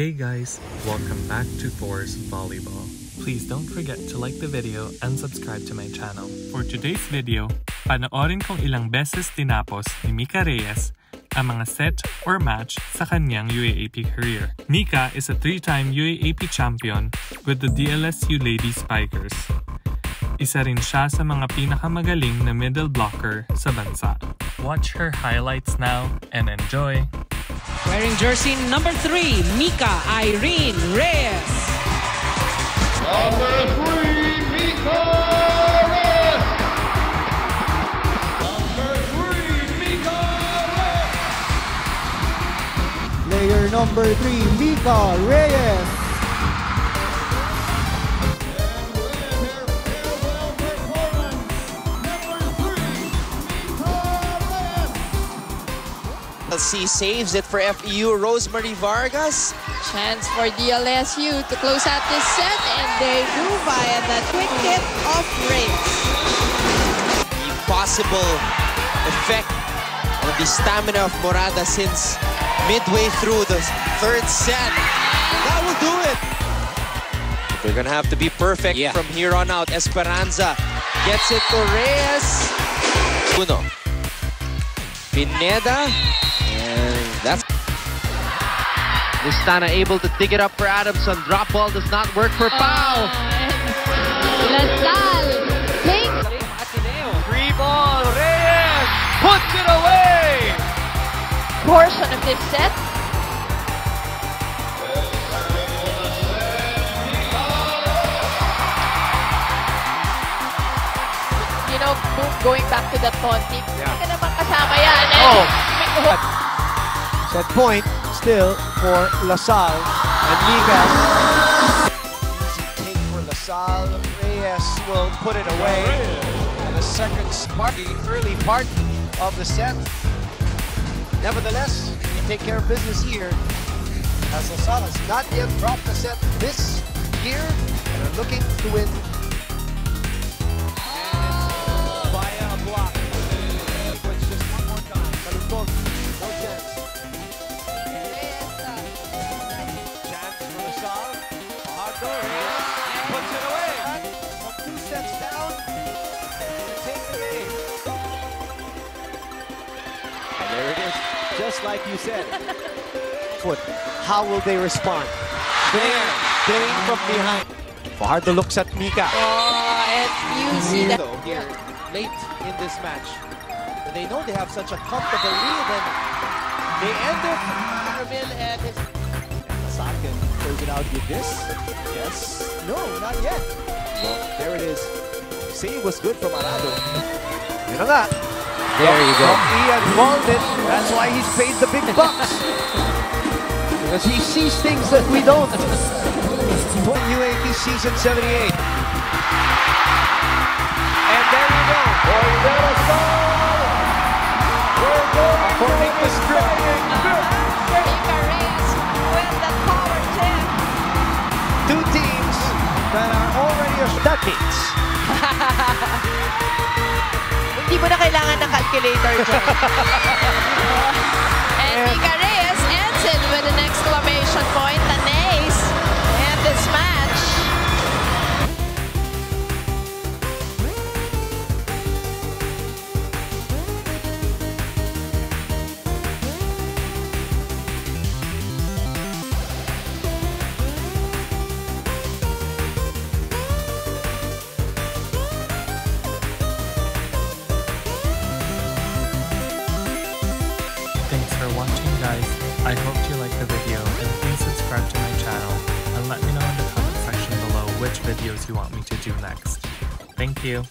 Hey guys, welcome back to Force Volleyball. Please don't forget to like the video and subscribe to my channel. For today's video, panoorin kong ilang beses tinapos ni Mika Reyes ang mga set or match sa kanyang UAAP career. Mika is a three-time UAAP champion with the DLSU Lady Spikers. Isa rin siya sa mga pinakamagaling na middle blocker sa bansa. Watch her highlights now and enjoy! Wearing jersey number three, Mika Irene Reyes. Number three, Mika Reyes. Number three, Mika Reyes. Player number three, Mika Reyes. C saves it for FEU. Rosemary Vargas. Chance for DLSU to close out this set, and they do via the quick hit of Reyes. The possible effect on the stamina of Morada since midway through the third set. That will do it. They're gonna have to be perfect from here on out. Esperanza gets it to Reyes. Uno. Pineda. And that's Listana able to dig it up for Adamson. Drop ball does not work for Pau. Oh, LaSalle takes Three ball, Reyes puts it away. portion of this set. You know, going back to that pawn team, yan. Oh. Set point still for LaSalle and Mika. Easy take for LaSalle. Reyes will put it away. And the second the early part of the set. Nevertheless, they take care of business here. As LaSalle has not yet dropped the set this year and are looking to win. Fajardo, Reyes, puts it away. From two sets down, to take the lead. And there it is, just like you said. Foot. How will they respond? There, playing from behind. Fajardo looks at Mika. Oh, and you see that. Here late in this match. They know they have such a comfortable lead and they end it. Armin and his out with this. Yes. No, not yet. Well, there it is. See, it was good from Arado. Yun na nga. There you go. Ian Walden. That's why he's paid the big bucks. because he sees things that we don't. UAAP season 78. And there you go. According to script. Mika Two teams that are already decades. Hindi mo na kailangan ng calculator dyan. and Mika Reyes ends it with an exclamation point, guys. I hope you liked the video and please subscribe to my channel and let me know in the comment section below which videos you want me to do next. Thank you.